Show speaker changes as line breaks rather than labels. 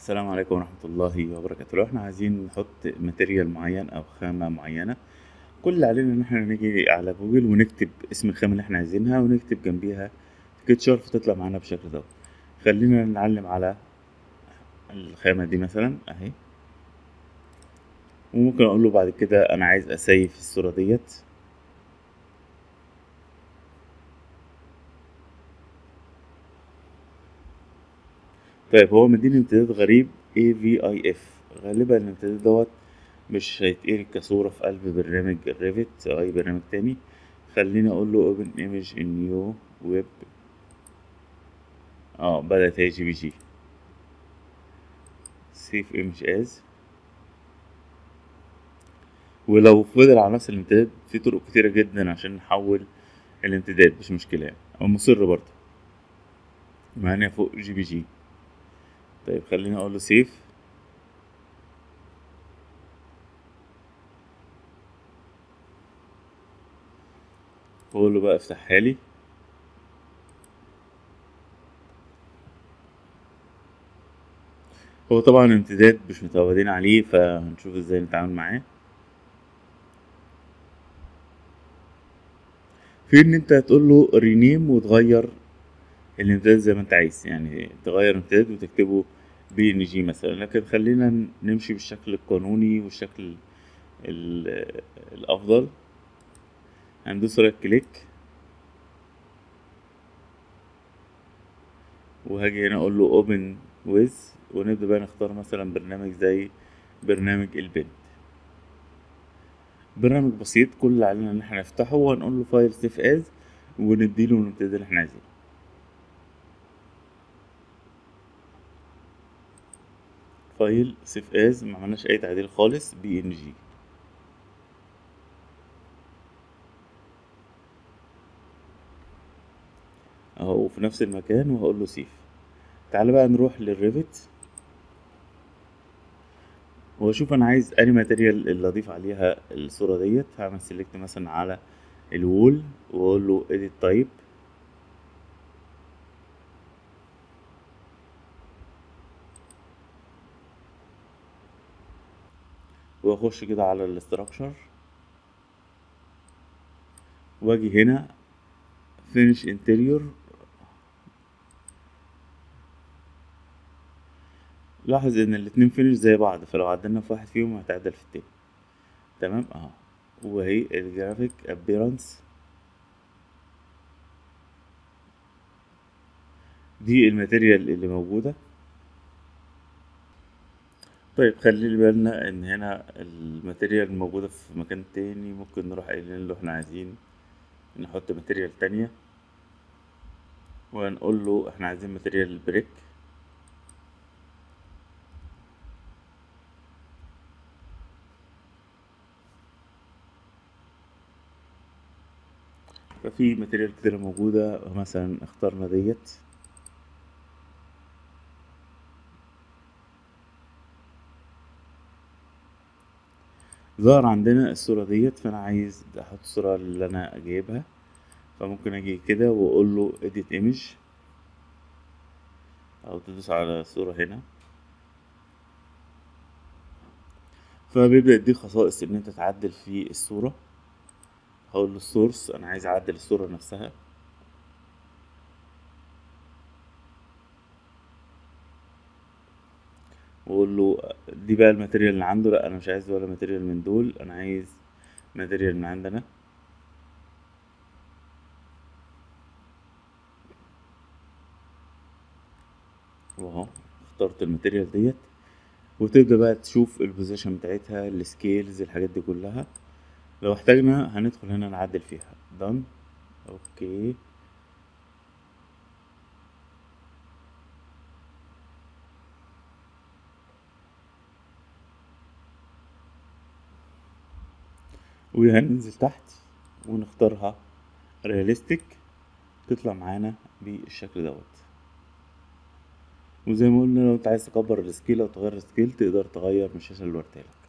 السلام عليكم ورحمة الله وبركاته. لو إحنا عايزين نحط material معين أو خامة معينة كل اللي علينا إن إحنا نيجي على جوجل ونكتب اسم الخامة اللي إحنا عايزينها ونكتب جنبيها texture فتطلع معانا بالشكل ده خلينا نعلم على الخامة دي مثلا أهي. وممكن أقول له بعد كده أنا عايز أ save الصورة ديت. طيب هو مديني امتداد غريب AVIF غالبا الامتداد دوت مش هيتقري كصورة في قلب برنامج ال Revit أو أي برنامج تاني. خليني أقول له open image in new tab. آه بدأت هي JPG save image as. ولو فضل على نفس الامتداد في طرق كتيرة جدا عشان نحول الامتداد مش مشكلة يعني. هو مصر برضه. مع إنه فوق JPG طيب خليني أقول له save. واقول له بقى افتحها لي. هو طبعا امتداد مش متعودين عليه فهنشوف إزاي نتعامل معاه. في إن أنت هتقول له rename وتغير الامتداد زي ما انت عايز يعني تغير امتداد وتكتبه PNG مثلا. لكن خلينا نمشي بالشكل القانوني والشكل الأفضل. هندوس right click. وهاجي هنا أقول له open with ونبدأ بقى نختار مثلا برنامج زي برنامج ال Paint برنامج بسيط كل اللي علينا إن إحنا نفتحه وهنقول له file save as ونديله الامتداد اللي إحنا عايزينه. file save as ما عملناش أي تعديل خالص PNG أهو في نفس المكان وهقول له save. تعال بقى نروح لل Revit واشوف أنا عايز أنهي material اللي اضيف عليها الصورة ديت. هعمل select مثلا على ال wall وأقول له edit type. وأخش كده على ال structure وأجي هنا finish interior. لاحظ إن الاتنين finish زي بعض فلو عدلنا في واحد فيهم هتعدل في التاني. تمام؟ أهو. وهي ال graphic appearance دي ال material اللي موجودة. طيب خلي بالنا إن هنا ال material موجودة في مكان تاني ممكن نروح قايلين له إحنا عايزين نحط material تانية ونقول له إحنا عايزين material brick. ففي material كتيرة موجودة مثلا اخترنا ديت. ظهر عندنا الصورة ديت فأنا عايز أحط الصورة اللي أنا جايبها. فممكن أجي كده وأقول له edit image. أو تدوس على الصورة هنا. فبيبدأ يديك خصائص إن أنت تعدل في الصورة. هقول له ال source أنا عايز أعدل الصورة نفسها. وأقول له دي بقى ال material اللي عنده لأ أنا مش عايز ولا material من دول أنا عايز material من عندنا. وأهو اخترت ال material ديت. وتبدأ بقى تشوف ال position بتاعتها ال scales الحاجات دي كلها. لو احتاجنا هندخل هنا نعدل فيها. done OK. وهننزل تحت ونختارها realistic تطلع معانا بالشكل دوت. وزي ما قلنا لو انت عايز تكبر ال scale أو تغير ال scale تقدر تغير من الشاشة اللي وريتها